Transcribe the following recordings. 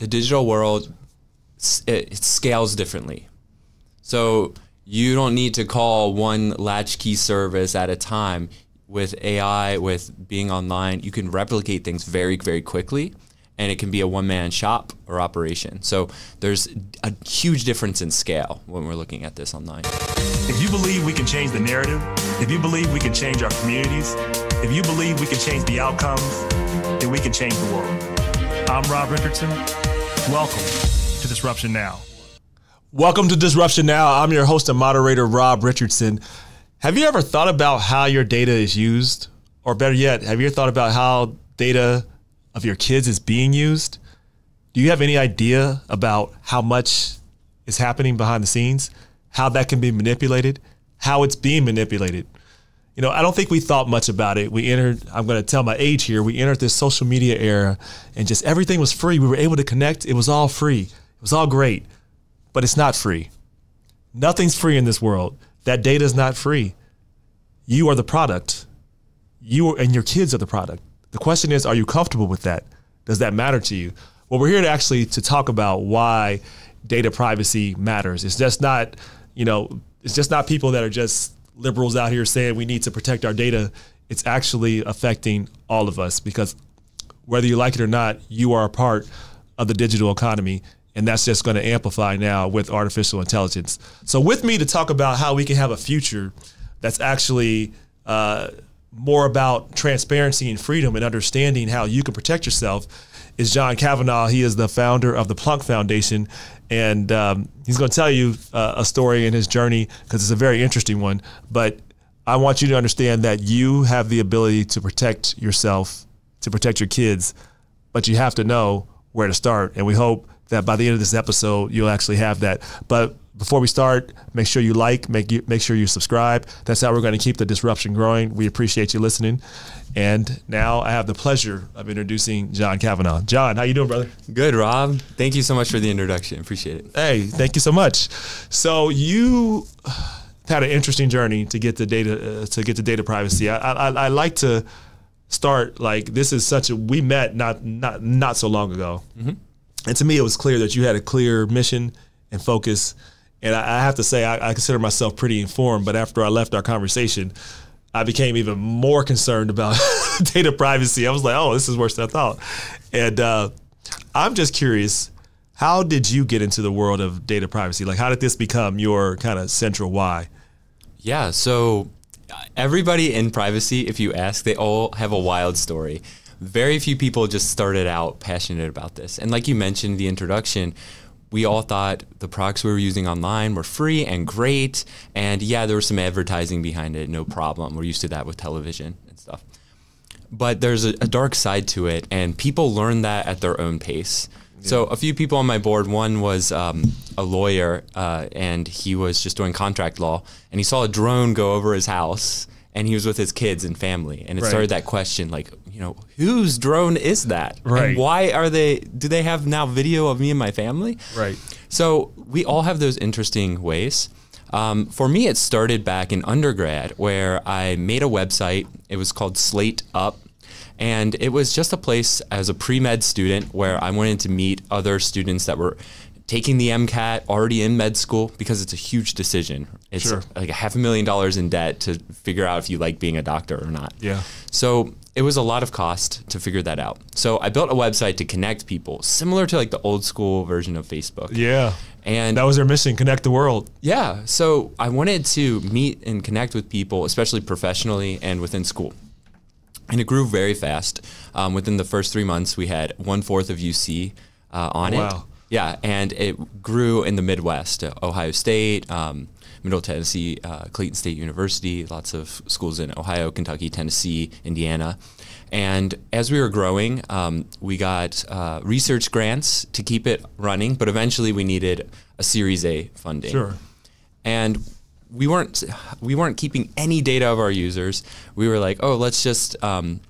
the digital world it, it scales differently. So you don't need to call one latchkey service at a time. With AI, with being online, you can replicate things very, very quickly and it can be a one man shop or operation. So there's a huge difference in scale when we're looking at this online. If you believe we can change the narrative, if you believe we can change our communities, if you believe we can change the outcomes, then we can change the world. I'm Rob Richardson. Welcome to Disruption Now. Welcome to Disruption Now. I'm your host and moderator, Rob Richardson. Have you ever thought about how your data is used? Or better yet, have you ever thought about how data of your kids is being used? Do you have any idea about how much is happening behind the scenes? How that can be manipulated? How it's being manipulated? You know, I don't think we thought much about it. We entered, I'm going to tell my age here, we entered this social media era and just everything was free. We were able to connect. It was all free. It was all great but it's not free. Nothing's free in this world. That data is not free. You are the product. You and your kids are the product. The question is, are you comfortable with that? Does that matter to you? Well, we're here to actually to talk about why data privacy matters. It's just not, you know, it's just not people that are just liberals out here saying we need to protect our data. It's actually affecting all of us because whether you like it or not, you are a part of the digital economy and that's just going to amplify now with artificial intelligence. So, with me to talk about how we can have a future that's actually uh, more about transparency and freedom and understanding how you can protect yourself is John Cavanaugh. He is the founder of the Plunk Foundation, and um, he's going to tell you uh, a story in his journey because it's a very interesting one. But I want you to understand that you have the ability to protect yourself, to protect your kids, but you have to know where to start. And we hope that by the end of this episode, you'll actually have that. But before we start, make sure you like, make you make sure you subscribe. That's how we're going to keep the disruption growing. We appreciate you listening. And now I have the pleasure of introducing John Cavanaugh. John, how you doing, brother? Good, Rob. Thank you so much for the introduction. Appreciate it. Hey, thank you so much. So you had an interesting journey to get to data uh, to get to data privacy. I, I, I like to start like this is such a we met not not not so long ago. Mm-hmm and to me, it was clear that you had a clear mission and focus. And I, I have to say, I, I, consider myself pretty informed. But after I left our conversation, I became even more concerned about data privacy. I was like, oh, this is worse than I thought. And uh, I'm just curious, how did you get into the world of data privacy? Like, how did this become your kind of central why? Yeah. So everybody in privacy, if you ask, they all have a wild story very few people just started out passionate about this. And like you mentioned, the introduction, we all thought the products we were using online were free and great. And yeah, there was some advertising behind it, no problem. We're used to that with television and stuff. But there's a, a dark side to it, and people learn that at their own pace. Yeah. So a few people on my board. One was um, a lawyer, uh, and he was just doing contract law, and he saw a drone go over his house, and he was with his kids and family, and it right. started that question, like, you know, whose drone is that? Right. And why are they, do they have now video of me and my family? Right. So we all have those interesting ways. Um, for me, it started back in undergrad where I made a website. It was called Slate Up. And it was just a place as a pre med student where I wanted to meet other students that were taking the MCAT already in med school because it's a huge decision. It's sure. like a half a million dollars in debt to figure out if you like being a doctor or not. Yeah. So it was a lot of cost to figure that out. So I built a website to connect people, similar to like the old school version of Facebook. Yeah. And that was their mission, connect the world. Yeah. So I wanted to meet and connect with people, especially professionally and within school. And it grew very fast. Um, within the first three months, we had one fourth of UC uh, on wow. it. Yeah, and it grew in the Midwest, Ohio State, um, Middle Tennessee, uh, Clayton State University, lots of schools in Ohio, Kentucky, Tennessee, Indiana. And as we were growing, um, we got uh, research grants to keep it running, but eventually we needed a Series A funding. Sure. And we weren't we weren't keeping any data of our users. We were like, oh, let's just um,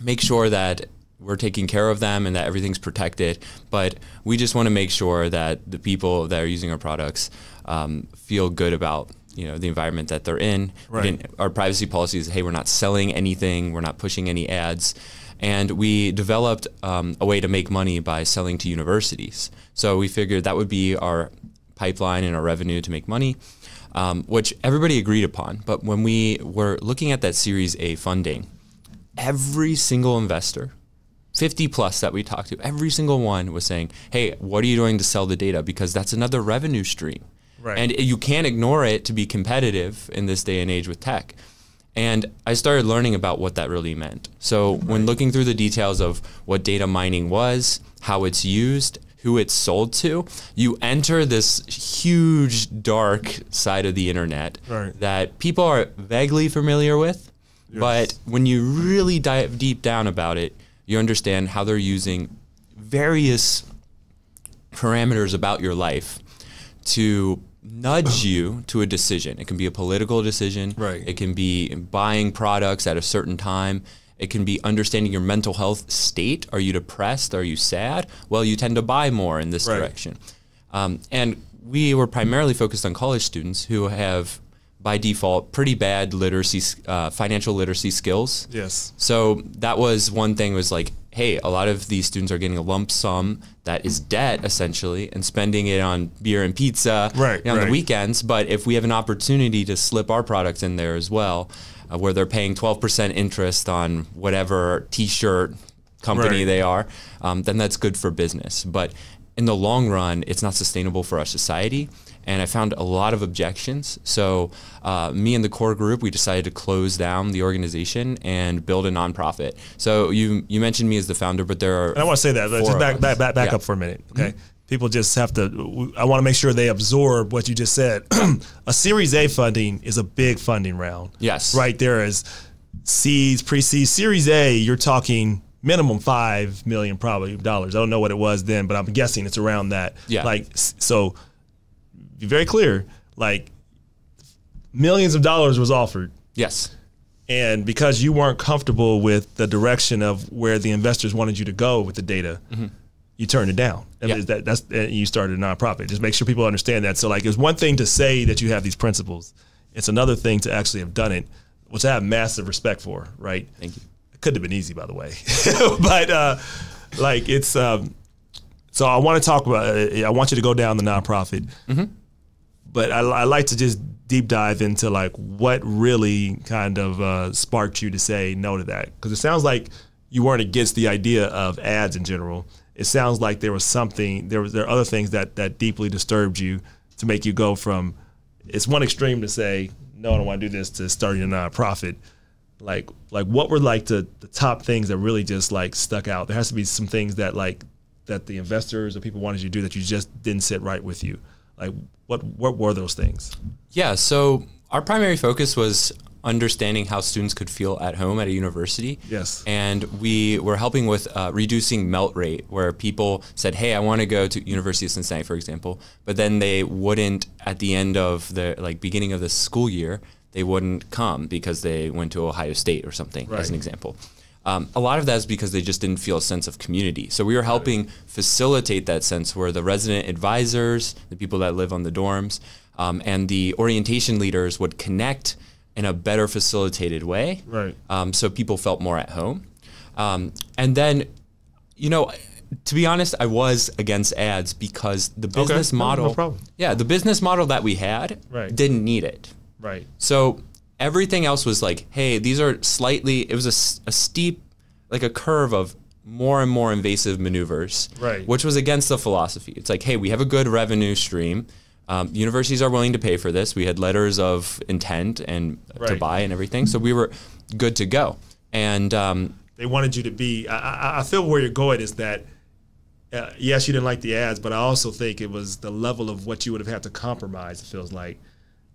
make sure that we're taking care of them and that everything's protected. But we just want to make sure that the people that are using our products um, feel good about you know the environment that they're in. Right. our privacy policy is, hey, we're not selling anything, we're not pushing any ads, And we developed um, a way to make money by selling to universities. So we figured that would be our pipeline and our revenue to make money, um, which everybody agreed upon. But when we were looking at that Series A funding, every single investor 50 plus that we talked to, every single one was saying, hey, what are you doing to sell the data? Because that's another revenue stream. Right. And you can't ignore it to be competitive in this day and age with tech. And I started learning about what that really meant. So when looking through the details of what data mining was, how it's used, who it's sold to, you enter this huge dark side of the internet Right. that people are vaguely familiar with. But when you really dive deep down about it, you understand how they're using various parameters about your life to nudge you to a decision. It can be a political decision. Right. It can be buying products at a certain time. It can be understanding your mental health state. Are you depressed? Are you sad? Well, you tend to buy more in this Right. direction. Um, and we were primarily focused on college students who have, by default, pretty bad literacy, uh, financial literacy skills. Yes. So that was one thing was like, hey, a lot of these students are getting a lump sum that is debt essentially and spending it on beer and pizza Right, on right. the weekends. But if we have an opportunity to slip our products in there as well, uh, where they're paying 12% interest on whatever t-shirt company Right. they are, um, then that's good for business. But in the long run, it's not sustainable for our society. And I found a lot of objections. So, uh, me and the core group, we decided to close down the organization and build a nonprofit. So, you you mentioned me as the founder, but there are. And I want to say that. Just back, back, back, back Yeah. Mm-hmm. up for a minute. Okay. People just have to. I want to make sure they absorb what you just said. a Series A funding is a big funding round. Yes. Right there is seeds, pre-seed. Series A, you're talking minimum five million probably dollars. I don't know what it was then, but I'm guessing it's around that. Yeah. Like so. Be very clear. Like millions of dollars was offered. Yes. And because you weren't comfortable with the direction of where the investors wanted you to go with the data, you turned it down. Yeah. that, that's and you started a nonprofit. Just make sure people understand that. So, like, it's one thing to say that you have these principles; it's another thing to actually have done it, which I have massive respect for. Right? Thank you. It could have been easy, by the way, but uh, like it's. Um, so I want to talk about. I want you to go down the nonprofit, but I, I like to just deep dive into like what really kind of uh, sparked you to say no to that because it sounds like you weren't against the idea of ads in general. It sounds like there was something there was there are other things that that deeply disturbed you to make you go from it's one extreme to say no, I don't want to do this to starting a nonprofit. Like like what were like the, the top things that really just like stuck out? There has to be some things that like that the investors or people wanted you to do that you just didn't sit right with you. Like what what were those things? Yeah, so our primary focus was understanding how students could feel at home at a university. Yes. And we were helping with uh, reducing melt rate, where people said, "Hey, I want to go to University of Cincinnati, for example," but then they wouldn't at the end of the like beginning of the school year, they wouldn't come because they went to Ohio State or something, as an Right. example. Um, a lot of that is because they just didn't feel a sense of community. So we were helping facilitate that sense where the resident advisors, the people that live on the dorms, um, and the orientation leaders would connect in a better facilitated way. Right. Um, so people felt more at home. Um, and then, you know, to be honest, I was against ads because the business No, no model. problem. Yeah, the business model that we had Right. didn't need it. Right. So everything else was like, hey, these are slightly, it was a, a steep, like a curve of more and more invasive maneuvers, Right. which was against the philosophy. It's like, hey, we have a good revenue stream. Um, universities are willing to pay for this. We had letters of intent and to buy and everything. So we were good to go. And um, They wanted you to be. I, I, I feel where you're going is that. Uh, yes, you didn't like the ads, but I also think it was the level of what you would have had to compromise. It feels like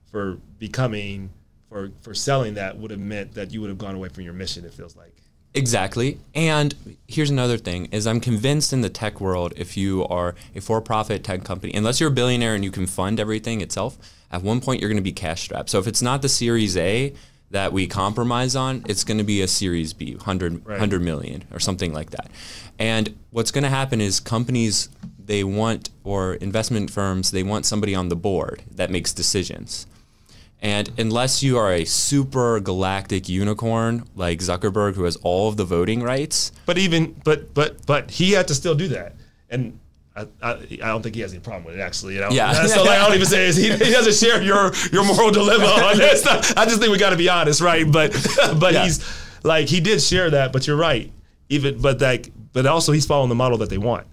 for becoming for for selling that would have meant that you would have gone away from your mission. It feels like. Exactly. And here's another thing is I'm convinced in the tech world if you are a for-profit tech company, unless you're a billionaire and you can fund everything itself, at one point you're going to be cash strapped. So if it's not the series A that we compromise on, it's going to be a series B, 100, Right. 100 million or something like that. And what's going to happen is companies they want or investment firms they want somebody on the board that makes decisions. And unless you are a super galactic unicorn like Zuckerberg, who has all of the voting rights, But even but but but he had to still do that, and I, I, I don't think he has any problem with it actually. You know? Yeah. So like, I don't even say is he, he doesn't share your your moral dilemma on this. I just think we got to be honest, right? But but Yeah. he's like he did share that. But you're right. Even but like but also he's following the model that they want.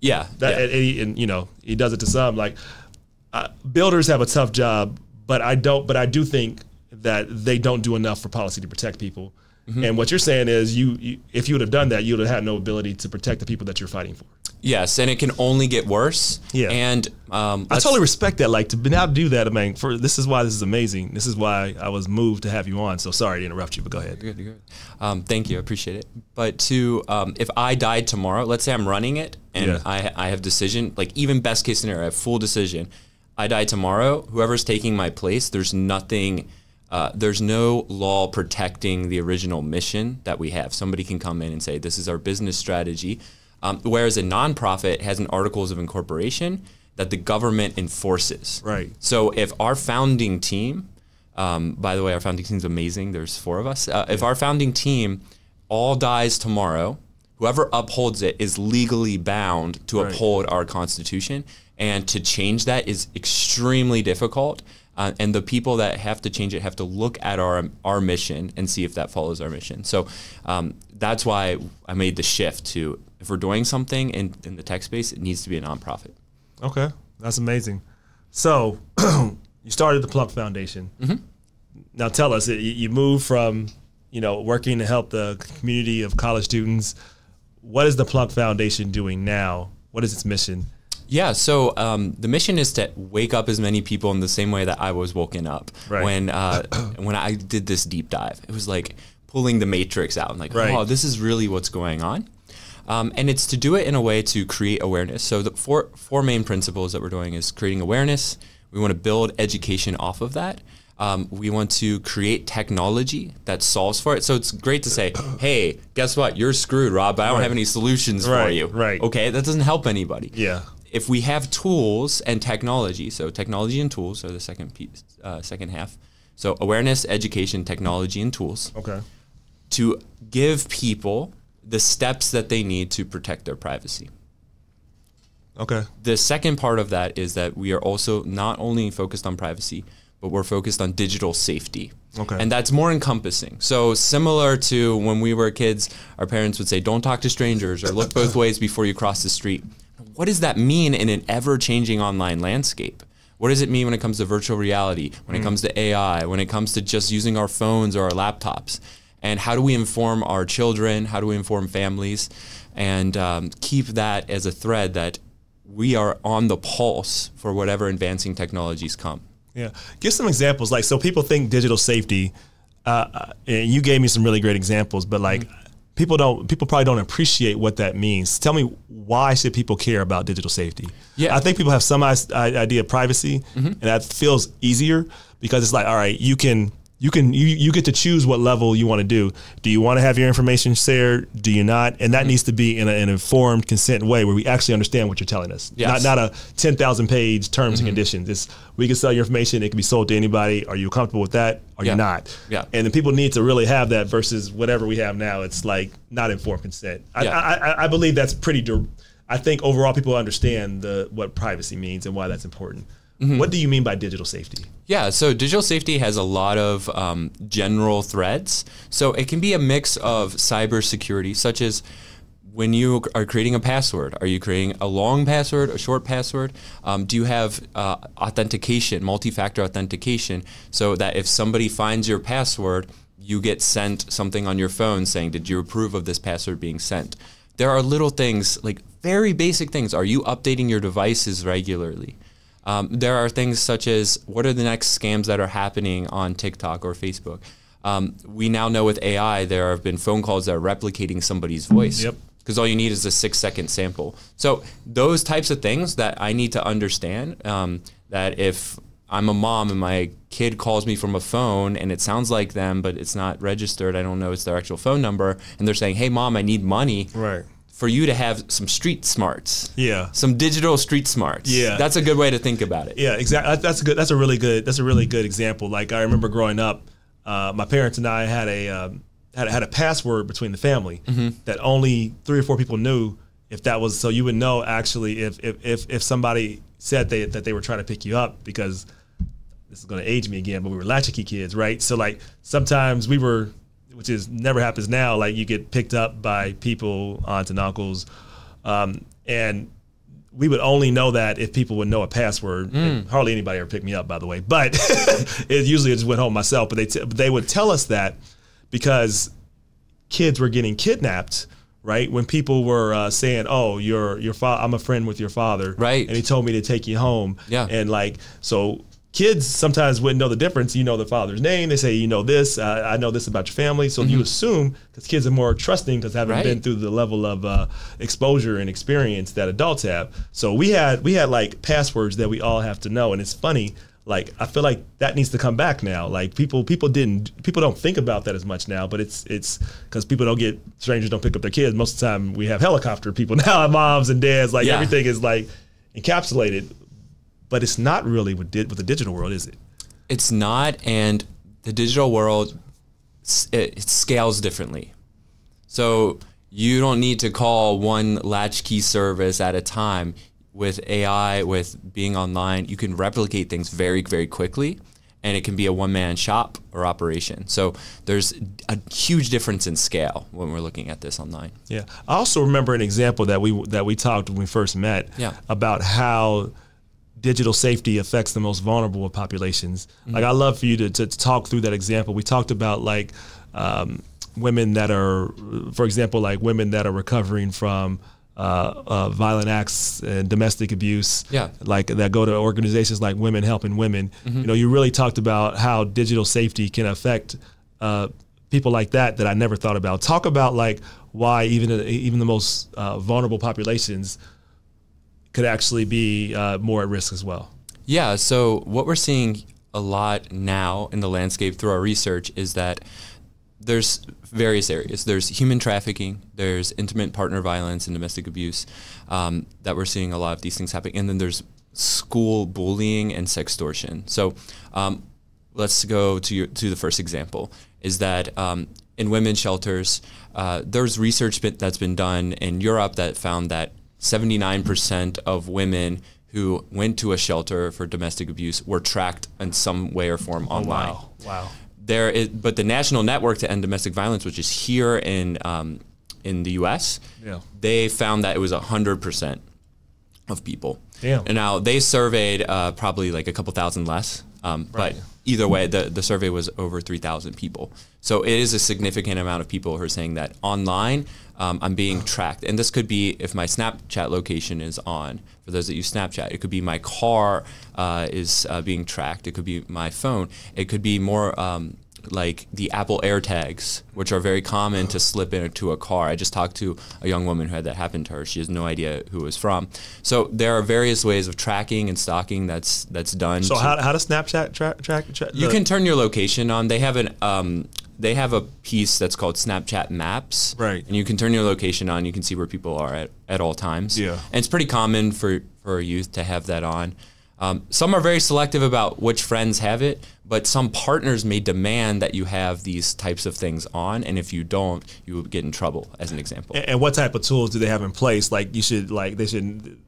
yeah, That yeah. and, he, and you know he does it to some. Like uh, builders have a tough job, but I don't. But I do think that they don't do enough for policy to protect people. Mm-hmm. And what you're saying is, you, you if you would have done that, you would have had no ability to protect the people that you're fighting for. yes, and it can only get worse. Yeah. and um, I totally respect that. Like to be now to do that, I mean, for this is why this is amazing. This is why I was moved to have you on. So sorry to interrupt you, but go ahead. Good, good. Um, thank you, I appreciate it. But to um, if I died tomorrow, let's say I'm running it and Yeah. I I have decision, like even best case scenario, I have full decision. I die tomorrow. Whoever's taking my place, there's nothing. Uh, there's no law protecting the original mission that we have. Somebody can come in and say, "This is our business strategy," um, whereas a nonprofit has an articles of incorporation that the government enforces. Right. So if our founding team, um, by the way, our founding team is amazing. There's four of us. Uh, if our founding team all dies tomorrow, whoever upholds it is legally bound to Right. uphold our Constitution, and to change that is extremely difficult. Uh, and the people that have to change it have to look at our our mission and see if that follows our mission. So um, that's why I made the shift to if we're doing something in, in the tech space, it needs to be a nonprofit. Okay, that's amazing. So you started the Plunk Foundation. Now tell us, you, you moved from you know working to help the community of college students. What is the Plunk Foundation doing now? What is its mission? Yeah, so um, the mission is to wake up as many people in the same way that I was woken up Right. when uh, when I did this deep dive. It was like pulling the matrix out and like, Right. oh, this is really what's going on. Um, and it's to do it in a way to create awareness. So the four four main principles that we're doing is creating awareness. We want to build education off of that. Um, we want to create technology that solves for it. So it's great to say, hey, guess what? You're screwed, Rob. I don't Right. have any solutions for you. right. Okay, that doesn't help anybody Yeah. if we have tools and technology, so technology and tools are the second piece, uh, second half. So awareness, education, technology, and tools Okay. to give people the steps that they need to protect their privacy. Okay. The second part of that is that we are also not only focused on privacy, but we're focused on digital safety. Okay. And that's more encompassing. So similar to when we were kids, our parents would say, "Don't talk to strangers" or "Look both ways before you cross the street." What does that mean in an ever-changing online landscape? What does it mean when it comes to virtual reality? When it comes to AI? When it comes to just using our phones or our laptops? And how do we inform our children? How do we inform families? And um, keep that as a thread that we are on the pulse for whatever advancing technologies come. Yeah. Give some examples. Like, so people think digital safety, uh, uh, and you gave me some really great examples, but like, people don't, people probably don't appreciate what that means. Tell me, why should people care about digital safety? Yeah. I think people have some idea of privacy, and that feels easier because it's like, all right, you can. You can you, you get to choose what level you want to do. Do you want to have your information shared? Do you not? And that mm-hmm. needs to be in a, an informed consent way where we actually understand what you're telling us. Yes. Not not a ten thousand page terms and mm-hmm. conditions. It's we can sell your information. It can be sold to anybody. Are you comfortable with that? Or Yeah. you're not? Yeah. And then people need to really have that versus whatever we have now. It's like not informed consent. I, Yeah. I, I, I believe that's pretty. I think overall people understand the what privacy means and why that's important. Mm-hmm. What do you mean by digital safety? Yeah, so digital safety has a lot of um, general threads. So it can be a mix of cybersecurity, such as when you are creating a password, are you creating a long password, a short password? Um, do you have uh, authentication, multi factor authentication, so that if somebody finds your password, you get sent something on your phone saying, Did you approve of this password being sent? There are little things, like very basic things. Are you updating your devices regularly? Um, there are things such as what are the next scams that are happening on TikTok or Facebook? Um, we now know with AI, there have been phone calls that are replicating somebody's voice. Yep. Because all you need is a six second sample. So, those types of things that I need to understand um, that if I'm a mom and my kid calls me from a phone and it sounds like them, but it's not registered, I don't know it's their actual phone number, and they're saying, hey, mom, I need money Right. For you to have some street smarts. Yeah. Some digital street smarts. Yeah. That's a good way to think about it. Yeah, exactly. That's a good. That's a really good. That's a really good example. Like I remember growing up, uh, my parents and I had a um, had, had a password between the family that only three or four people knew. If that was so, you would know actually if if if, if somebody said they, that they were trying to pick you up because this is going to age me again, but we were latchkey kids, right? So like sometimes we were, which is never happens now. Like you get picked up by people, aunts and uncles, um, and we would only know that if people would know a password. And hardly anybody ever picked me up, by the way. But it usually I just went home myself. But they t- they would tell us that because kids were getting kidnapped. Right when people were uh, saying, "Oh, your your father, I'm a friend with your father," Right. and he told me to take you home, Yeah. and like so, kids sometimes wouldn't know the difference. You know the father's name. They say, "You know this. Uh, I know this about your family." So you assume because kids are more trusting because Mm-hmm. Right. been through the level of uh, exposure and experience that adults have. So we had we had like passwords that we all have to know, and it's funny. Like I feel like that needs to come back now. Like people people didn't people don't think about that as much now, but it's it's because people don't get strangers don't pick up their kids. Most of the time we have helicopter people now, moms and dads. Like Yeah. everything is like encapsulated, but it's not really with di- with the digital world, is it? It's not, and the digital world it, it scales differently. So you don't need to call one latchkey service at a time. With AI, with being online, you can replicate things very, very quickly, and it can be a one-man shop or operation. So there's a huge difference in scale when we're looking at this online. Yeah. I also remember an example that we that we talked when we first met Yeah. about how digital safety affects the most vulnerable of populations. Like I love for you to, to, to talk through that example. We talked about like um, women that are, for example, like women that are recovering from uh, uh, violent acts and domestic abuse. Yeah. Like that go to organizations like Women Helping Women. You know, you really talked about how digital safety can affect uh, people like that that I never thought about. Talk about like why even even the most uh, vulnerable populations could actually be uh, more at risk as well. Yeah, so what we're seeing a lot now in the landscape through our research is that there's various areas. There's human trafficking, there's intimate partner violence and domestic abuse um, that we're seeing a lot of these things happening, and then there's school bullying and sextortion. So um, let's go to your, to the first example. Is that um, in women's shelters, uh, there's research that's been done in Europe that found that 79% of women who went to a shelter for domestic abuse were tracked in some way or form online. Wow. There is, but the National Network to End Domestic Violence, which is here in um, in the U.S., Yeah. they found that it was hundred percent of people. Damn. And now they surveyed uh, probably like a couple thousand less, um, Right. but either way, the the survey was over three thousand people. So it is a significant amount of people who are saying that online. Um, I'm being tracked, and this could be if my Snapchat location is on. For those that use Snapchat, it could be my car uh, is uh, being tracked. It could be my phone. It could be more um, like the Apple AirTags, which are very common to slip into a car. I just talked to a young woman who had that happen to her. She has no idea who it was from. So there are various ways of tracking and stalking that's that's done. So how, how does Snapchat track track? track you can turn your location on. They have an um, they have a piece that's called Snapchat Maps. Right. And you can turn your location on. You can see where people are at, at all times. Yeah. And it's pretty common for for a youth to have that on. Um, some are very selective about which friends have it, but some partners may demand that you have these types of things on, and if you don't, you will get in trouble. As an example. And what type of tools do they have in place? Like you should like they should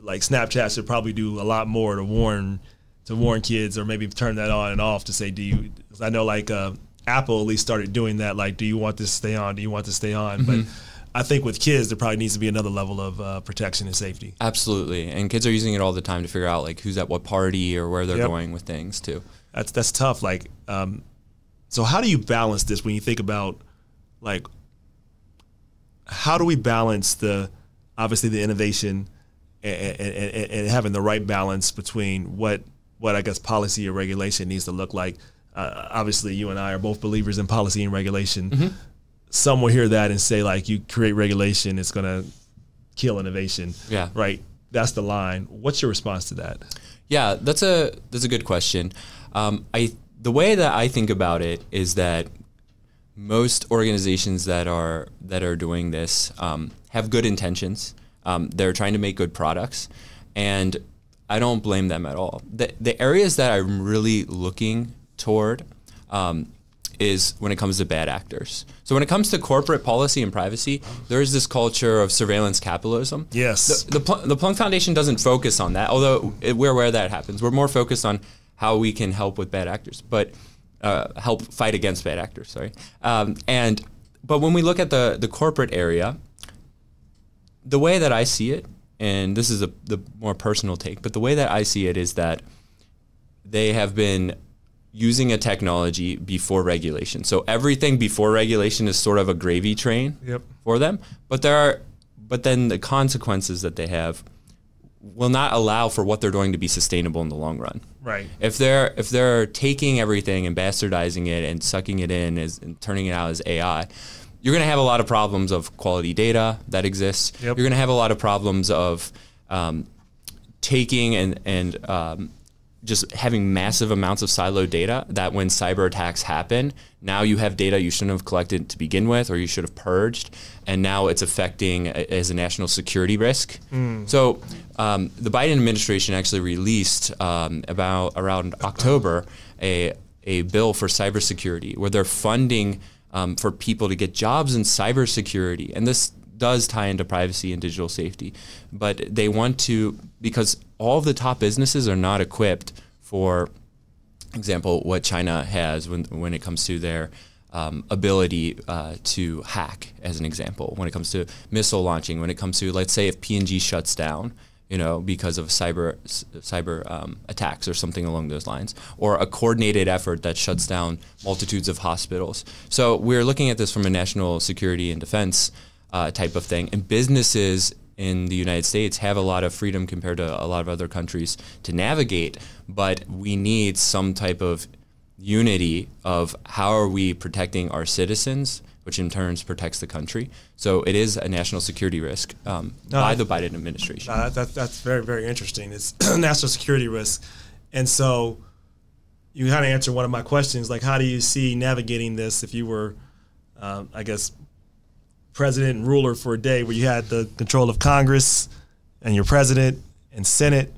like Snapchat should probably do a lot more to warn to warn kids or maybe turn that on and off to say do you 'cause I know like uh, Apple at least started doing that like do you want this to stay on do you want this to stay on but I think with kids there probably needs to be another level of uh, protection and safety. Absolutely, and kids are using it all the time to figure out like who's at what party or where they're Yep. going with things too. That's that's tough. Like, um, so how do you balance this when you think about like how do we balance the obviously the innovation and, and, and, and having the right balance between what what I guess policy or regulation needs to look like. Uh, obviously, you and I are both believers in policy and regulation. Some will hear that and say like, you create regulation, it's going to kill innovation. Yeah. Right. That's the line. What's your response to that? Yeah, that's a that's a good question. Um, I the way that I think about it is that most organizations that are that are doing this um, have good intentions. Um, they're trying to make good products, and I don't blame them at all. The, the areas that I'm really looking toward um, is when it comes to bad actors. So when it comes to corporate policy and privacy, there is this culture of surveillance capitalism. Yes. The, the, Pl- the Plunk Foundation doesn't focus on that, although it, we're aware that happens. We're more focused on how we can help with bad actors, but uh, help fight against bad actors. Sorry. Um, and but when we look at the the corporate area, the way that I see it, and this is a, the more personal take, but the way that I see it is that they have been using a technology before regulation. So everything before regulation is sort of a gravy train Yep. for them. But there are, but then the consequences that they have will not allow for what they're doing to be sustainable in the long run. Right. If they're if they're taking everything and bastardizing it and sucking it in as and turning it out as AI, you're going to have a lot of problems of quality data that exists. Yep. You're going to have a lot of problems of um, taking and and um, just having massive amounts of siloed data that when cyber attacks happen, now you have data you shouldn't have collected to begin with or you should have purged, and now it's affecting a- as a national security risk. So um, the Biden administration actually released um, about around October a a bill for cybersecurity where they're funding um, for people to get jobs in cybersecurity, and this does tie into privacy and digital safety, but they want to because all of the top businesses are not equipped for example what China has when when it comes to their um, ability uh, to hack, as an example, when it comes to missile launching, when it comes to let's say if P&G shuts down, you know, because of cyber cyber um, attacks or something along those lines, or a coordinated effort that shuts down multitudes of hospitals. So we're looking at this from a national security and defense uh, type of thing, and businesses in the United States have a lot of freedom compared to a lot of other countries to navigate, but we need some type of unity of how are we protecting our citizens, which in turns protects the country. So it is a national security risk um, No, by the Biden administration. That, that's very, very interesting. It's a national security risk. And so you kind of answered one of my questions, like how do you see navigating this if you were, um, I guess, president and ruler for a day where you had the control of Congress and your president and Senate?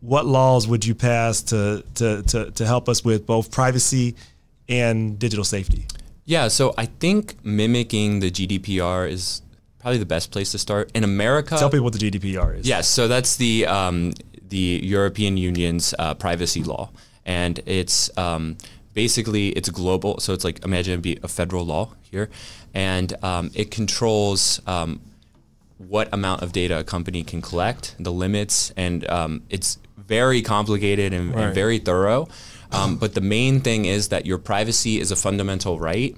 What laws would you pass to, to, to, to help us with both privacy and digital safety? Yeah, so I think mimicking the GDPR is probably the best place to start. In America, Tell people what the GDPR is. Yes, so that's the um, the European Union's uh, privacy law, and it's um, basically it's global. So it's like imagine it'd be a federal law here, and um, it controls. Um, what amount of data a company can collect, the limits, and um, it's very complicated and, Right. and very thorough. Um, but the main thing is that your privacy is a fundamental right.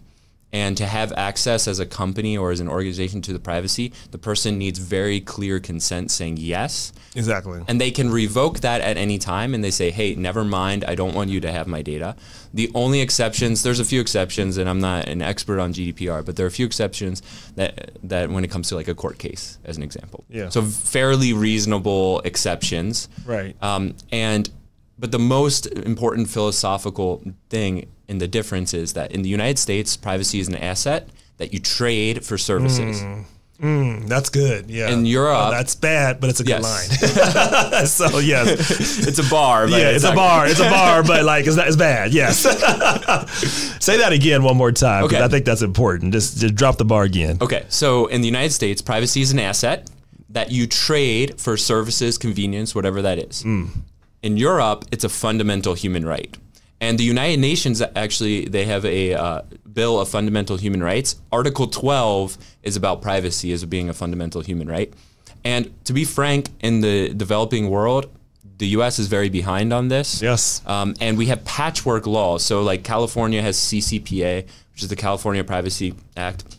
And to have access as a company or as an organization to the privacy, the person needs very clear consent saying yes. Exactly. And they can revoke that at any time and they say, hey, never mind, I don't want you to have my data. The only exceptions, there's a few exceptions, and I'm not an expert on GDPR, but there are a few exceptions that, that when it comes to like a court case, as an example. Yeah. So fairly reasonable exceptions. Right. Um, and but the most important philosophical thing in the difference is that in the United States, privacy is an asset that you trade for services. Mm. Mm, that's good. Yeah. In Europe- Oh, that's bad, but it's a good Yes. line. so yes, it's a bar, but yeah, it's, a not- bar. It's a bar, but like it's, not, it's bad. Yes. Say that again one more time. Okay. I think that's important. Just, just drop the bar again. Okay, so in the United States, privacy is an asset that you trade for services, convenience, whatever that is. Mm. In Europe, it's a fundamental human right. And the United Nations actually they have a uh, bill of fundamental human rights. Article 12 is about privacy as being a fundamental human right. And to be frank, in the developing world, the U.S. is very behind on this. Yes. Um, and we have patchwork laws. So, like California has CCPA, which is the California Privacy Act,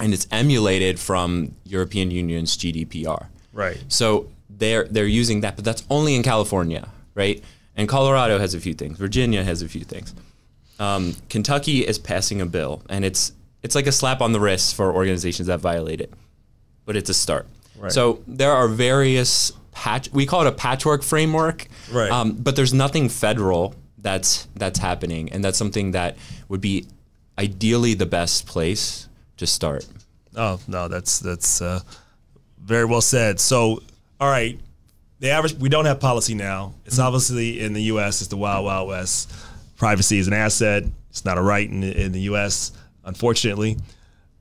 and it's emulated from European Union's GDPR. Right. So they're they're using that, but that's only in California, right? And Colorado has a few things. Virginia has a few things. Um, Kentucky is passing a bill, and it's it's like a slap on the wrist for organizations that violate it, but it's a start. Right. So there are various patch. We call it a patchwork framework. Right. Um, but there's nothing federal that's that's happening, and that's something that would be ideally the best place to start. Oh no, that's that's uh, very well said. So, all right, the average we don't have policy now. It's Mm-hmm. obviously in the U.S. It's the wild wild west. Privacy is an asset. It's not a right in, in the U.S. Unfortunately,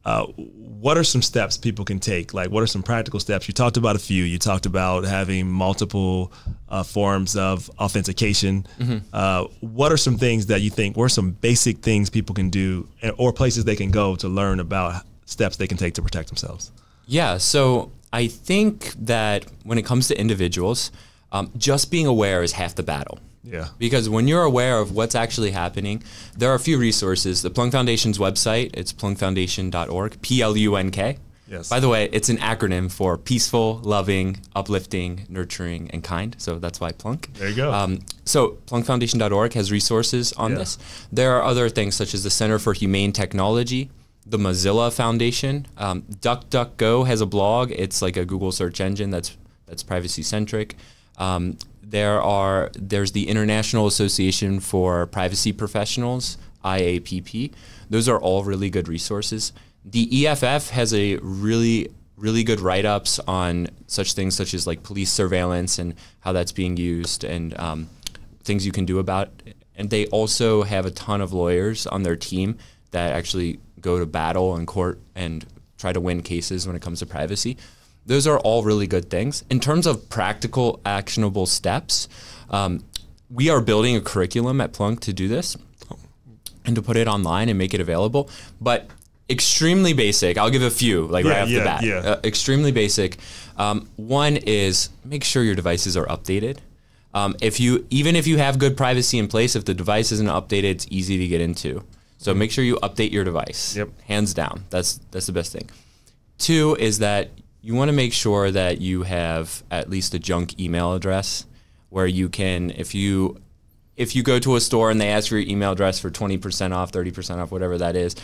uh, what are some steps people can take? Like, what are some practical steps? You talked about a few. You talked about having multiple uh, forms of authentication. Mm-hmm. Uh, what are some things that you think? What are some basic things people can do, and- or places they can go to learn about steps they can take to protect themselves? Yeah, so I think that when it comes to individuals, um, just being aware is half the battle. Yeah. Because when you're aware of what's actually happening, there are a few resources. The Plunk Foundation's website, it's plunkfoundation.org, P L U N K. Yes. By the way, it's an acronym for peaceful, loving, uplifting, nurturing, and kind. So that's why Plunk. There you go. Um, so plunkfoundation.org has resources on Yeah. this. There are other things such as the Center for Humane Technology, the Mozilla Foundation. Um, DuckDuckGo has a blog. It's like a Google search engine that's that's privacy centric. Um, there are there's the International Association for Privacy Professionals, IAPP. Those are all really good resources. The EFF has a really really good write-ups on such things such as like police surveillance and how that's being used and um, things you can do about it. And they also have a ton of lawyers on their team that actually go to battle in court and try to win cases when it comes to privacy. Those are all really good things. In terms of practical, actionable steps, um, we are building a curriculum at Plunk to do this and to put it online and make it available. But extremely basic. I'll give a few, like Yeah, right off yeah, the bat. yeah. Uh, extremely basic. Um, one is make sure your devices are updated. Um, if you even if you have good privacy in place, if the device isn't updated, it's easy to get into. So make sure you update your device. Yep. Hands down. That's that's the best thing. Two is that you want to make sure that you have at least a junk email address where you can if you if you go to a store and they ask for your email address for 20% off, 30% off, whatever that is,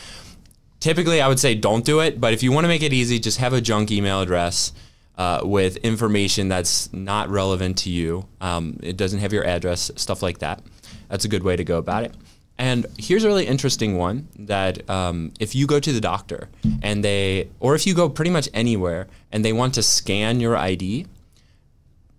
typically I would say don't do it. But if you want to make it easy, just have a junk email address uh, with information that's not relevant to you. Um, it doesn't have your address, stuff like that. That's a good way to go about it. And here's a really interesting one that um, if you go to the doctor and they, or if you go pretty much anywhere and they want to scan your ID,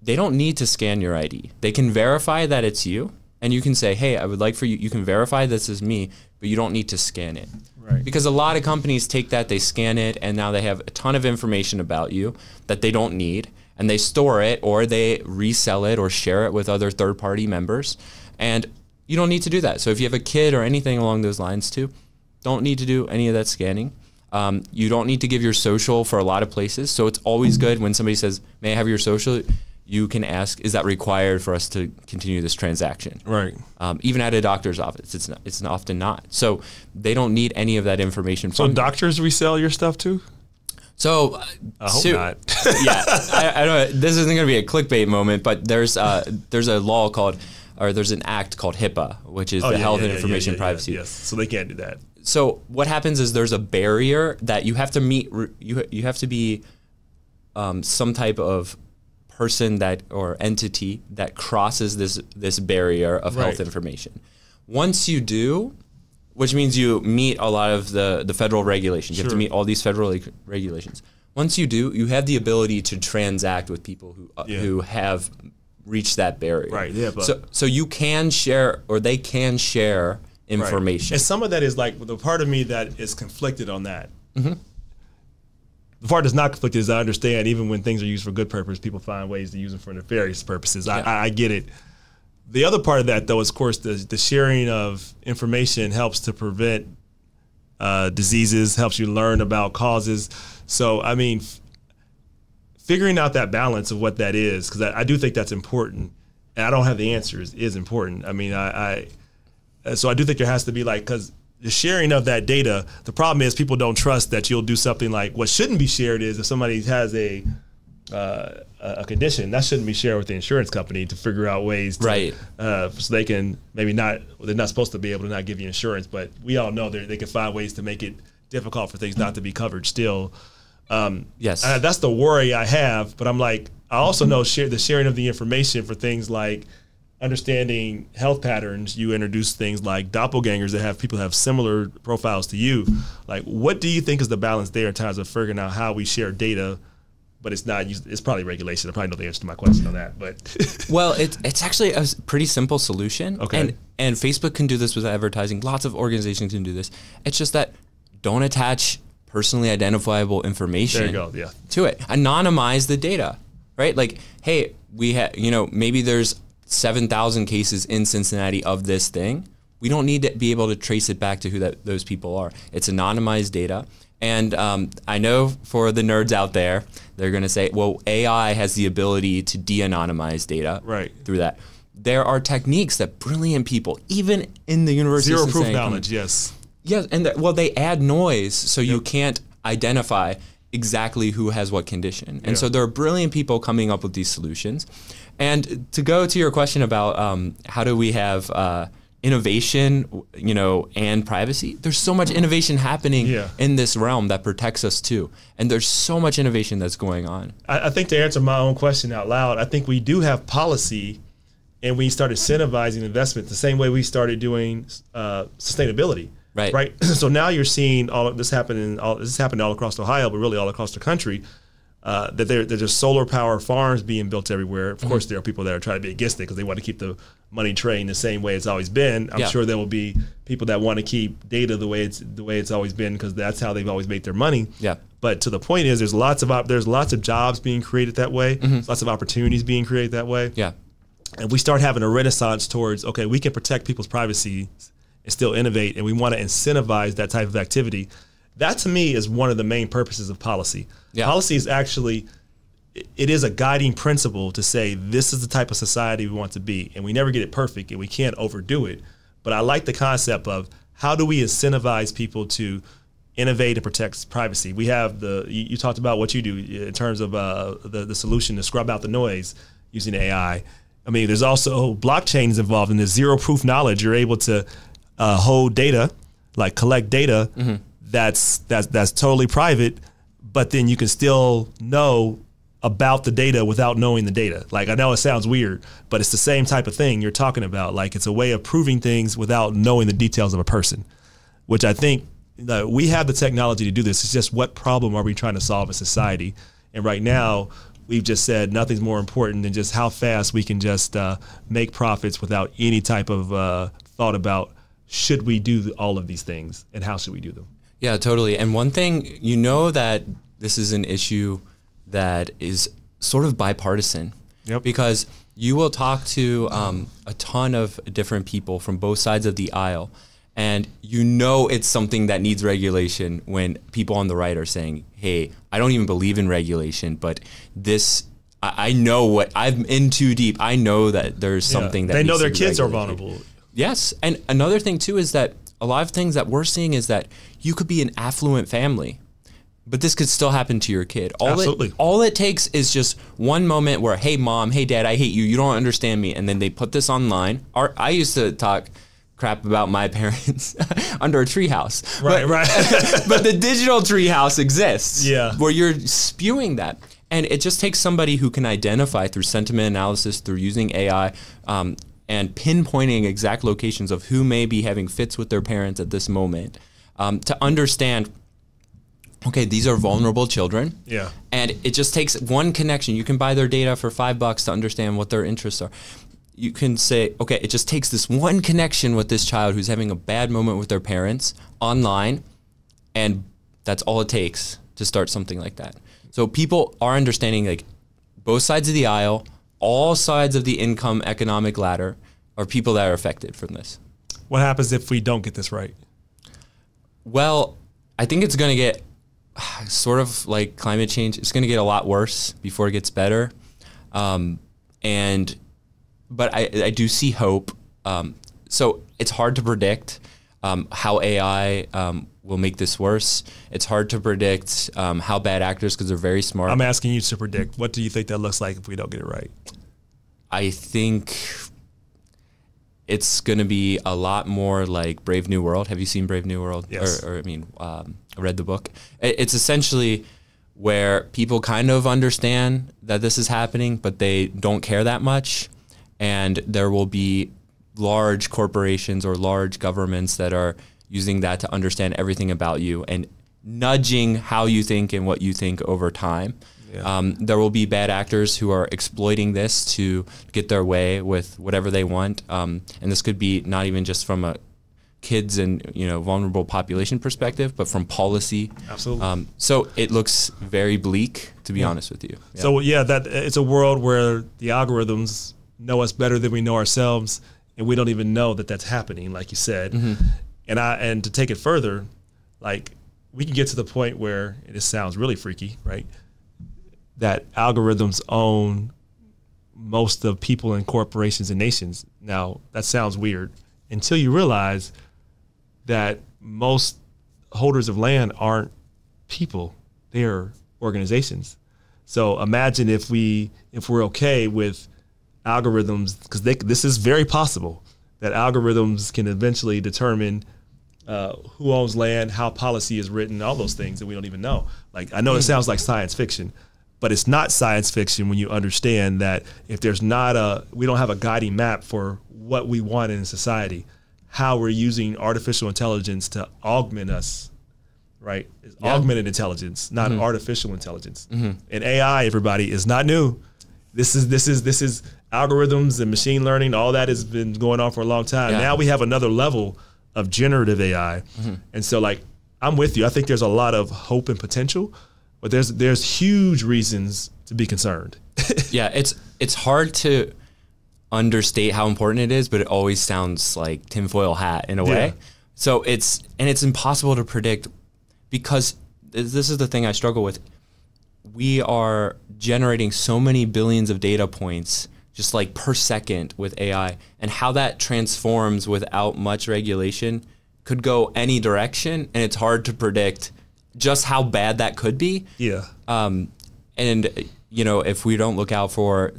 they don't need to scan your ID. They can verify that it's you, and you can say, "Hey, I would like for you." You can verify this is me, but you don't need to scan it. Right. Because a lot of companies take that, they scan it, and now they have a ton of information about you that they don't need, and they store it or they resell it or share it with other third-party members, and you don't need to do that. So if you have a kid or anything along those lines too, don't need to do any of that scanning. Um, you don't need to give your social for a lot of places. So it's always good when somebody says, "May I have your social?" You can ask, "Is that required for us to continue this transaction?" Right. Um, even at a doctor's office, it's not, it's often not. So they don't need any of that information So from. you. doctors resell your stuff too? So uh, I hope so- not. yeah, I, I don't. This isn't going to be a clickbait moment, but there's uh, there's a law called, or there's an act called HIPAA, which is Oh, the yeah, Health yeah, and yeah, Information Privacy. Yes. So they can't do that. so what happens is there's a barrier that you have to meet you you have to be um, some type of person that or entity that crosses this this barrier of health information once you do which means you meet a lot of the the federal regulations you have to meet all these federal reg- regulations once you do you have the ability to transact with people who uh, Yeah. who have reached that barrier Right, yeah, but- so so you can share or they can share Right. information And some of that is like the part of me that is conflicted on that. Mm-hmm. The part that's not conflicted is I understand even when things are used for good purpose, people find ways to use them for nefarious purposes. I, Yeah. I, I get it. The other part of that, though, is of course the, the sharing of information helps to prevent uh, diseases, helps you learn about causes. So, I mean, figuring out that balance of what that is, because I, I do think that's important, and I don't have the answers, is important. I mean, I, I uh, so I do think there has to be like because the sharing of that data. The problem is people don't trust that you'll do something like what shouldn't be shared is if somebody has a uh, a condition that shouldn't be shared with the insurance company to figure out ways to, Right. uh, so they can maybe not they're not supposed to be able to not give you insurance but we all know they they can find ways to make it difficult for things not to be covered still um, Yes. that's the worry I have. But I'm like, I also know share the sharing of the information for things like understanding health patterns, you introduce things like doppelgangers that have people have similar profiles to you. Like, what do you think is the balance there in terms of figuring out how we share data? But it's not. It's probably regulation. I probably know the answer to my question on that. But well, it's it's actually a pretty simple solution. Okay. And and Facebook can do this with advertising. Lots of organizations can do this. It's just that don't attach personally identifiable information. There you go. Yeah. To it, anonymize the data, right? Like, hey, we have, you know, maybe there's 7,000 cases in Cincinnati of this thing. We don't need to be able to trace it back to who that those people are. It's anonymized data. And um, I know for the nerds out there, they're going to say, well, AI has the ability to de anonymize data right. through that. There are techniques that brilliant people, even in the university, zero proof knowledge, yes. Yes, and the, well, they add noise so yep. you can't identify exactly who has what condition. And yeah. so there are brilliant people coming up with these solutions. And to go to your question about um, how do we have uh, innovation, you know, and privacy, there's so much innovation happening yeah. in this realm that protects us too. And there's so much innovation that's going on. I, I think to answer my own question out loud, I think we do have policy and we started incentivizing investment the same way we started doing uh, sustainability. Right. Right. so now you're seeing all of this happening. All this happened all across Ohio, but really all across the country. Uh, that there, there's just solar power farms being built everywhere. Of mm-hmm. course, there are people that are trying to be against it because they want to keep the money train the same way it's always been. I'm yeah. sure there will be people that want to keep data the way it's the way it's always been because that's how they've always made their money. Yeah. But to the point is, there's lots of op- there's lots of jobs being created that way. Mm-hmm. Lots of opportunities being created that way. Yeah. And we start having a renaissance towards okay, we can protect people's privacy and still innovate, and we want to incentivize that type of activity. That to me is one of the main purposes of policy. Yeah. Policy is actually it is a guiding principle to say this is the type of society we want to be, and we never get it perfect, and we can't overdo it. But I like the concept of how do we incentivize people to innovate and protect privacy. We have the you, you talked about what you do in terms of uh, the the solution to scrub out the noise using AI. I mean, there's also blockchains involved in this zero proof knowledge. You're able to uh, hold data, like collect data mm-hmm. that's that's that's totally private, but then you can still know about the data without knowing the data. Like I know it sounds weird, but it's the same type of thing you're talking about. Like it's a way of proving things without knowing the details of a person, which I think that we have the technology to do this. It's just what problem are we trying to solve in society? And right now, we've just said nothing's more important than just how fast we can just uh, make profits without any type of uh, thought about should we do all of these things and how should we do them. Yeah, totally. And one thing, you know that this is an issue that is sort of bipartisan. Yep. Because you will talk to um, a ton of different people from both sides of the aisle, and you know it's something that needs regulation when people on the right are saying, hey, I don't even believe in regulation, but this. I, know what I'm in too deep. I know that there's something yeah. that they know their kids are vulnerable. Yes, and another thing too is that a lot of things that we're seeing is that you could be an affluent family but this could still happen to your kid. All Absolutely. It, all it takes is just one moment where, hey, mom, hey, dad, I hate you. You don't understand me. And then they put this online. Our, I used to talk crap about my parents under a treehouse. Right, but, right. but the digital treehouse exists. Yeah. Where you're spewing that. And it just takes somebody who can identify through sentiment analysis, through using AI, um, and pinpointing exact locations of who may be having fits with their parents at this moment um, to understand okay, these are vulnerable children. Yeah. And it just takes one connection. You can buy their data for five bucks to understand what their interests are. You can say, okay, it just takes this one connection with this child who's having a bad moment with their parents online, and that's all it takes to start something like that. So people are understanding like both sides of the aisle, all sides of the income economic ladder are people that are affected from this. What happens if we don't get this right? Well, I think it's going to get sort of like climate change, it's going to get a lot worse before it gets better. Um, and, but I, I do see hope. Um, so it's hard to predict um, how AI um, will make this worse. It's hard to predict um, how bad actors, because they're very smart. I'm asking you to predict. What do you think that looks like if we don't get it right? I think it's going to be a lot more like Brave New World. Have you seen Brave New World? Yes. Or, or I mean, um, read the book. It's essentially where people kind of understand that this is happening, but they don't care that much. and there will be large corporations or large governments that are using that to understand everything about you and nudging how you think and what you think over time. Yeah. Um, there will be bad actors who are exploiting this to get their way with whatever they want, um, and this could be not even just from a kids and you know vulnerable population perspective, but from policy. Absolutely. Um, so it looks very bleak, to be yeah. honest with you. Yeah. So yeah, that it's a world where the algorithms know us better than we know ourselves, and we don't even know that that's happening, like you said. Mm-hmm. And I and to take it further, like we can get to the point where and this sounds really freaky, right? That algorithms own most of people and corporations and nations. Now that sounds weird until you realize that most holders of land aren't people; they are organizations. So imagine if we if we're okay with algorithms because this is very possible that algorithms can eventually determine uh, who owns land, how policy is written, all those things that we don't even know. Like I know it sounds like science fiction, but it's not science fiction when you understand that if there's not a we don't have a guiding map for what we want in society, how we're using artificial intelligence to augment us, right? It's yeah. augmented intelligence, not mm-hmm. artificial intelligence. Mm-hmm. And AI, everybody, is not new. This is this is this is algorithms and machine learning, all that has been going on for a long time. Yeah. Now we have another level of generative AI. Mm-hmm. And so like I'm with you. I think there's a lot of hope and potential, but there's there's huge reasons to be concerned. yeah, it's it's hard to understate how important it is, but it always sounds like tinfoil hat in a way. Yeah. So it's and it's impossible to predict because this is the thing I struggle with. We are generating so many billions of data points just like per second with AI and how that transforms without much regulation could go any direction and it's hard to predict just how bad that could be. Yeah. Um, and you know, if we don't look out for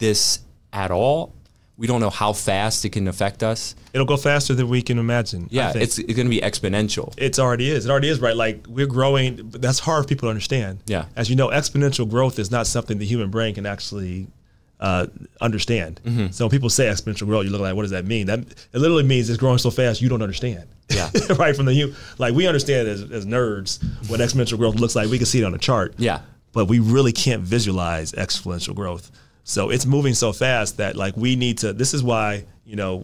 this at all, we don't know how fast it can affect us. It'll go faster than we can imagine. Yeah, it's, it's going to be exponential. It's already is. It already is, right? Like we're growing. That's hard for people to understand. Yeah. As you know, exponential growth is not something the human brain can actually uh, understand. Mm-hmm. So when people say exponential growth, you look like, what does that mean? That it literally means it's growing so fast you don't understand. Yeah. right from the you like we understand as, as nerds what exponential growth looks like. We can see it on a chart. Yeah. But we really can't visualize exponential growth. So it's moving so fast that like we need to. This is why you know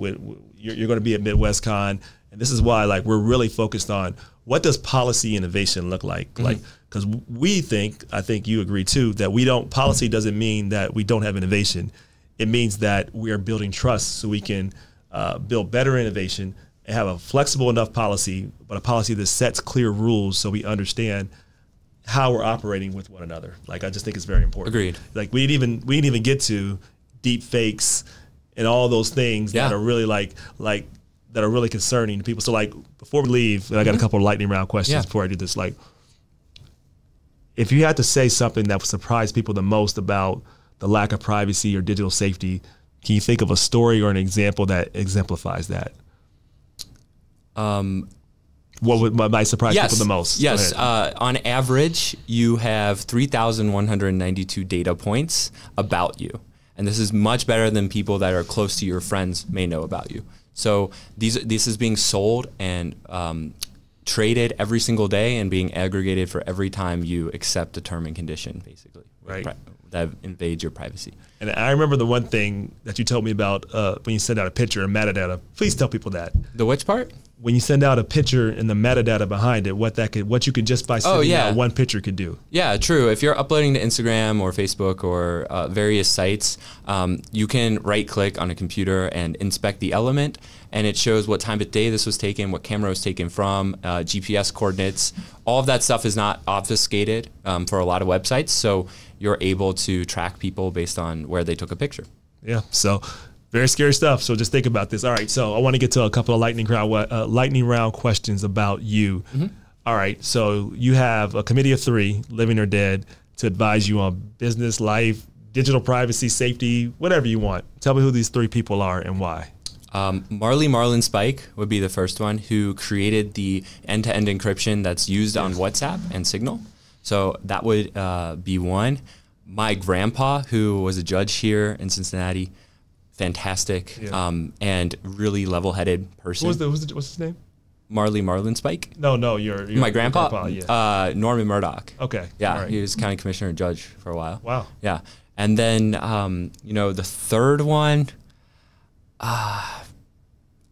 you're, you're going to be at MidwestCon, and this is why like we're really focused on what does policy innovation look like? Mm-hmm. Like because we think, I think you agree too, that we don't policy doesn't mean that we don't have innovation. It means that we are building trust so we can uh, build better innovation and have a flexible enough policy, but a policy that sets clear rules so we understand how we're operating with one another. Like I just think it's very important. Agreed. Like we didn't even we didn't even get to deep fakes and all those things yeah. that are really like like that are really concerning to people. So like before we leave, I got mm-hmm. a couple of lightning round questions yeah. before I do this. Like if you had to say something that would surprise people the most about the lack of privacy or digital safety, can you think of a story or an example that exemplifies that? Um, what would might surprise yes, people the most? Yes, uh, on average, you have 3,192 data points about you, and this is much better than people that are close to your friends may know about you. So these this is being sold and um, traded every single day and being aggregated for every time you accept a term and condition, basically. Right. That invades your privacy. And I remember the one thing that you told me about uh, when you send out a picture and metadata. Please tell people that. The which part? When you send out a picture and the metadata behind it, what that could, what you could just by oh, sending oh, yeah. out one picture could do. Yeah, true. If you're uploading to Instagram or Facebook or uh, various sites, um, you can right click on a computer and inspect the element and it shows what time of day this was taken, what camera was taken from, uh, GPS coordinates. All of that stuff is not obfuscated um, for a lot of websites, so you're able to track people based on where they took a picture. Yeah. So very scary stuff. So just think about this. All right. So I want to get to a couple of lightning round uh, lightning round questions about you. Mm-hmm. All right. So you have a committee of three, living or dead, to advise you on business, life, digital privacy, safety, whatever you want. Tell me who these three people are and why. Um, Marley Marlin Spike would be the first one who created the end to end encryption that's used on WhatsApp and Signal. So that would uh, be one. My grandpa, who was a judge here in Cincinnati, fantastic, Yeah. um, and really level-headed person. What was the, what's, the, what's his name? Marley Marlin Spike. No, no, your, your My grandpa, yeah. uh, Norman Murdoch. okay. Yeah, right. he was county commissioner and judge for a while. Wow. Yeah, and then um, you know the third one, uh,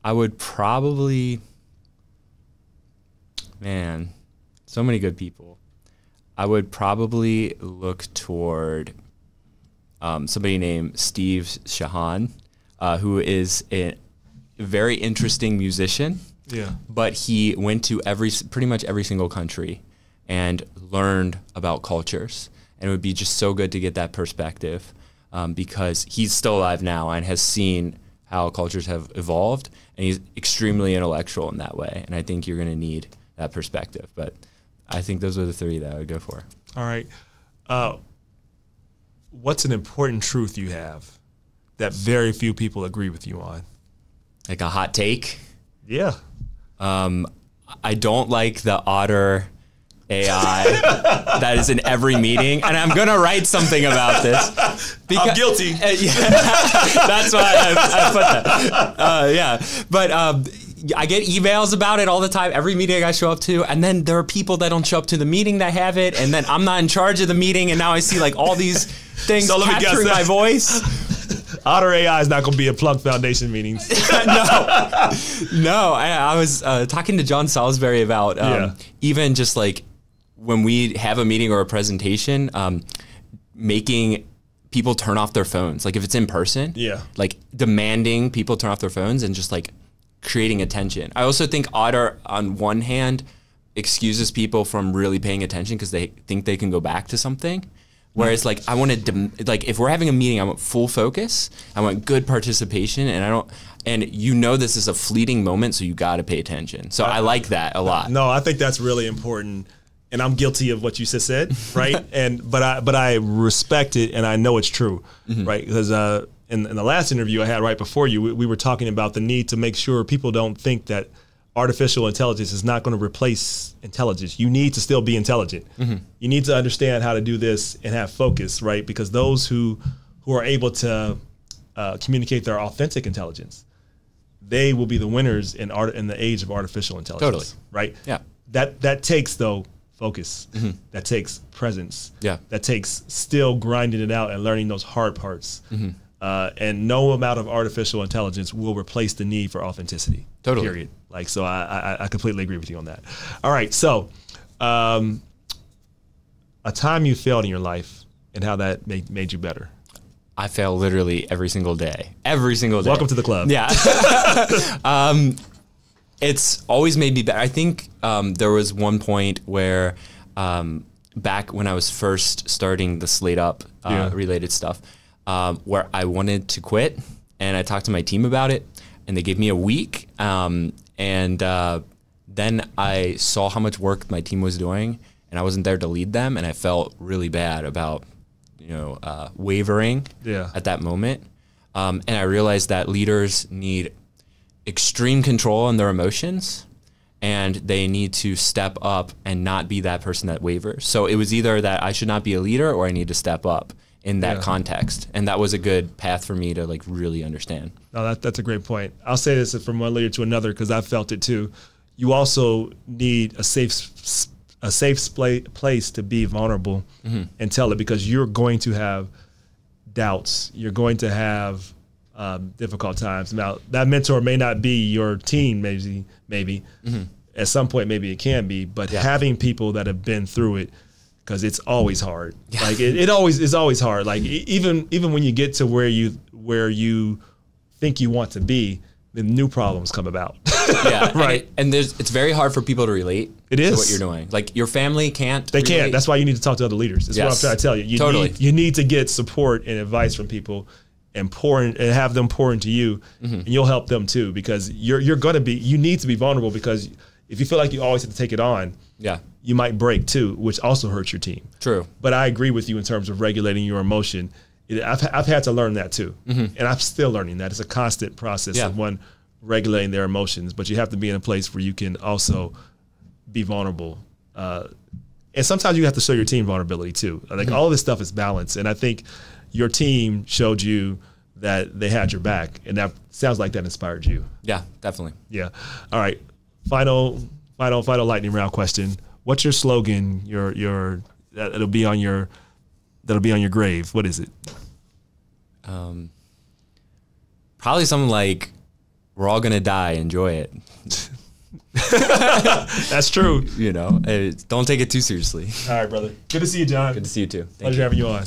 I would probably, man, so many good people. I would probably look toward um, somebody named Steve Shehan, uh, who is a very interesting musician Yeah. but he went to every pretty much every single country and learned about cultures and it would be just so good to get that perspective um, because he's still alive now and has seen how cultures have evolved and he's extremely intellectual in that way and i think you're going to need that perspective but i think those are the three that i would go for All right. Uh, what's an important truth you have that very few people agree with you on? like a hot take Yeah. Um, I don't like the otter AI that is in every meeting, and I'm gonna write something about this. I'm guilty. Uh, yeah, that's why I, I put that. Uh, yeah, but um, I get emails about it all the time. Every meeting I show up to, and then there are people that don't show up to the meeting that have it, and then I'm not in charge of the meeting, and now I see like all these things So let me guess capturing my voice. Otter AI is not going to be a Plunk Foundation meetings. no, no. I, I was uh, talking to John Salisbury about um, Yeah. even just like when we have a meeting or a presentation, um, making people turn off their phones. Like if it's in person, Yeah. like demanding people turn off their phones and just like creating attention. I also think Otter, on one hand, excuses people from really paying attention because they think they can go back to something. Whereas, like, I want to, dem- like, if we're having a meeting, I want full focus. I want good participation, and I don't. And you know, this is a fleeting moment, so you got to pay attention. So I like that a lot. No, I think that's really important, and I'm guilty of what you just said, right? and but I but I respect it, and I know it's true, right? Because uh, in, in the last interview I had right before you, we, we were talking about the need to make sure people don't think that artificial intelligence is not going to replace intelligence. You need to still be intelligent. You need to understand how to do this and have focus, right? Because those who who are able to uh, communicate their authentic intelligence, they will be the winners in art in the age of artificial intelligence. Totally. Right. Yeah. That that takes though focus. That takes presence. Yeah. That takes still grinding it out and learning those hard parts. Mm-hmm. Uh, and no amount of artificial intelligence will replace the need for authenticity. Totally. Period. Like so, I, I I completely agree with you on that. All right. So, um, a time you failed in your life and how that made made you better. I fail literally every single day. Every single day. Welcome to the club. Yeah. um, it's always made me better. I think um, there was one point where um, back when I was first starting the Slate Up uh, Yeah. related stuff, um, where I wanted to quit, and I talked to my team about it, and they gave me a week, um, and uh, then I saw how much work my team was doing, and I wasn't there to lead them, and I felt really bad about you know uh, wavering Yeah. at that moment. Um, and I realized that leaders need extreme control on their emotions and they need to step up and not be that person that wavers. So it was either that I should not be a leader or I need to step up in that Yeah. context. And that was a good path for me to like really understand. No, that, that's a great point. I'll say this from one leader to another because I've felt it too. You also need a safe a safe place to be vulnerable mm-hmm. and tell it because you're going to have doubts. You're going to have um, difficult times. Now that mentor may not be your team, maybe maybe at some point maybe it can be, but having people that have been through it because it's always hard. Like it, it always is always hard. Like even even when you get to where you where you think you want to be, then new problems come about. Yeah, and Right. it- And, there's it's very hard for people to relate. It is to what you're doing. Like your family can't. They can't. That's why you need to talk to other leaders. That's what I'm trying to tell you. You Totally. need you need to get support and advice from people and pour in, and have them pour into you Mm-hmm. and you'll help them too because you're you're gonna be you need to be vulnerable because if you feel like you always have to take it on, yeah. you might break too, which also hurts your team. True. But I agree with you in terms of regulating your emotion. It, I've, I've had to learn that too. And I'm still learning that. It's a constant process Mm-hmm. Yeah. of one regulating their emotions, but you have to be in a place where you can also be vulnerable. Uh, and sometimes you have to show your team vulnerability too. Like Mm-hmm. all this stuff is balance. And I think your team showed you that they had your back, and that sounds like that inspired you. Yeah, definitely. Yeah. All right. Final, final, final lightning round question. What's your slogan? Your your that it'll be on your that'll be on your grave. What is it? Um, probably something like, "We're all gonna die. Enjoy it." That's true. You know, don't take it too seriously. All right, brother. Good to see you, John. Good to see you too. Thank Pleasure you. having you on.